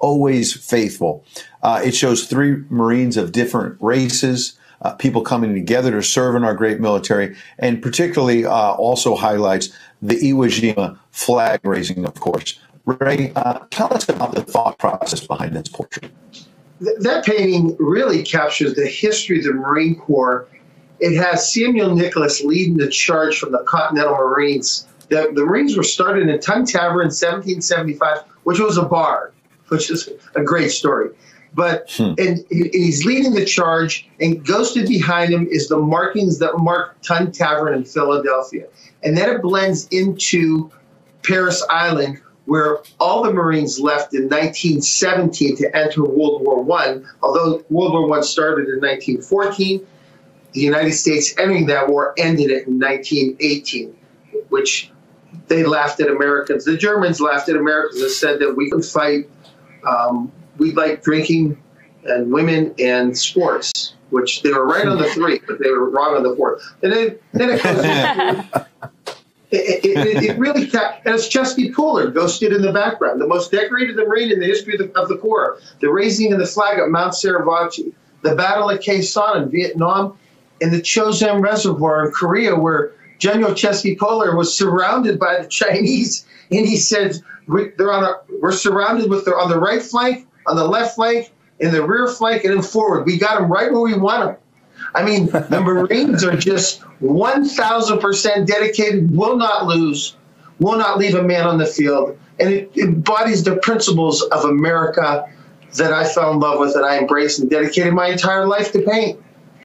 always faithful. Uh, it shows three Marines of different races, uh, people coming together to serve in our great military, and particularly uh, also highlights the Iwo Jima flag raising, of course. Ray, uh, tell us about the thought process behind this portrait. That painting really captures the history of the Marine Corps. It has Samuel Nicholas leading the charge from the Continental Marines. The, the Marines were started in Tun Tavern in 1775, which was a bar, which is a great story. But hmm. and he's leading the charge, and ghosted behind him is the markings that mark Tun Tavern in Philadelphia, and then it blends into Parris Island, where all the Marines left in 1917 to enter World War One. Although World War One started in 1914, the United States entering that war ended it in 1918, which they laughed at Americans. The Germans laughed at Americans and said that we can fight um, we like drinking and women and sports, which they were right on the three, but they were wrong on the fourth. And then, then it goes. It, it, it, really and it's Chesty Puller ghosted in the background, the most decorated Marine in the history of the, of the Corps, the raising of the flag at Mount Suribachi, the Battle of Khe Sanh in Vietnam, and the Chosin Reservoir in Korea, where General Chesty Puller was surrounded by the Chinese, and he said, "They're on a, we're surrounded with their on the right flank, on the left flank, in the rear flank, and then forward. We got them right where we want them. I mean, the Marines are just 1,000% dedicated, will not lose, will not leave a man on the field. And it embodies the principles of America that I fell in love with and I embraced and dedicated my entire life to paint.